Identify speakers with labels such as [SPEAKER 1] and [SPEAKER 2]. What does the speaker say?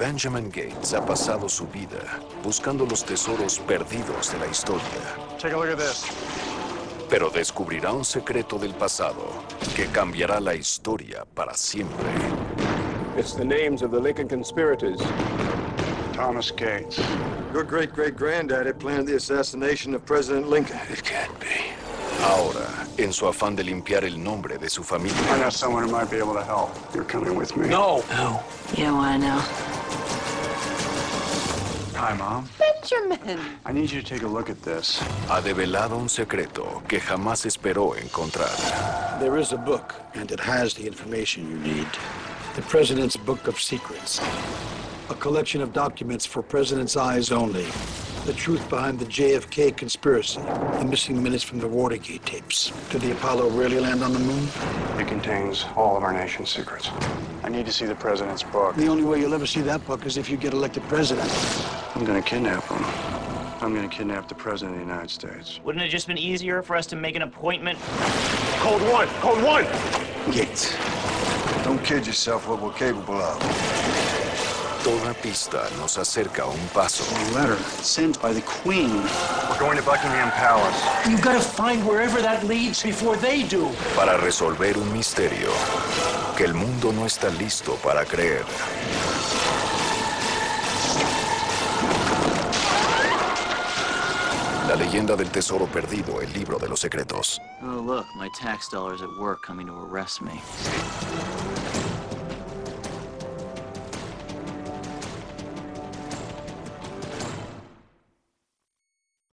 [SPEAKER 1] Benjamin Gates ha pasado su vida buscando los tesoros perdidos de la historia.
[SPEAKER 2] Take a look at this.
[SPEAKER 1] Pero descubrirá un secreto del pasado que cambiará la historia para siempre.
[SPEAKER 3] It's the names of the Lincoln conspirators.
[SPEAKER 2] Thomas Gates.
[SPEAKER 4] Your great great granddaddy planned the assassination of President Lincoln.
[SPEAKER 1] It can't be. Ahora, en su afán de limpiar el nombre de su
[SPEAKER 2] I
[SPEAKER 1] familia,
[SPEAKER 2] know someone who might be able to help. You're coming with me.
[SPEAKER 3] No!
[SPEAKER 5] You don't want to know.
[SPEAKER 2] Hi, Mom.
[SPEAKER 6] Benjamin!
[SPEAKER 2] I need you to take a look at this.
[SPEAKER 1] ha develado un secreto que jamás esperó encontrar.
[SPEAKER 7] There is a book, and it has the information you need. The President's Book of Secrets. A collection of documents for President's eyes only. The truth behind the JFK conspiracy. The missing minutes from the Watergate tapes. Did the Apollo really land on the moon?
[SPEAKER 2] It contains all of our nation's secrets. I need to see the president's book.
[SPEAKER 7] The only way you'll ever see that book is if you get elected president.
[SPEAKER 2] I'm gonna kidnap him. I'm gonna kidnap the president of the United States.
[SPEAKER 8] Wouldn't it just been easier for us to make an appointment?
[SPEAKER 3] Code one! Code one!
[SPEAKER 4] Gates. Don't kid yourself what we're capable of.
[SPEAKER 1] Toda pista nos acerca un paso
[SPEAKER 7] A letter sent by the Queen.
[SPEAKER 2] We're going to Buckingham Palace.
[SPEAKER 9] You've got to find wherever that leads before they do.
[SPEAKER 1] para resolver un misterio que el mundo no está listo para creer. La leyenda del tesoro perdido, el libro de los secretos.
[SPEAKER 5] Oh, look, my tax dollars at work coming to arrest me.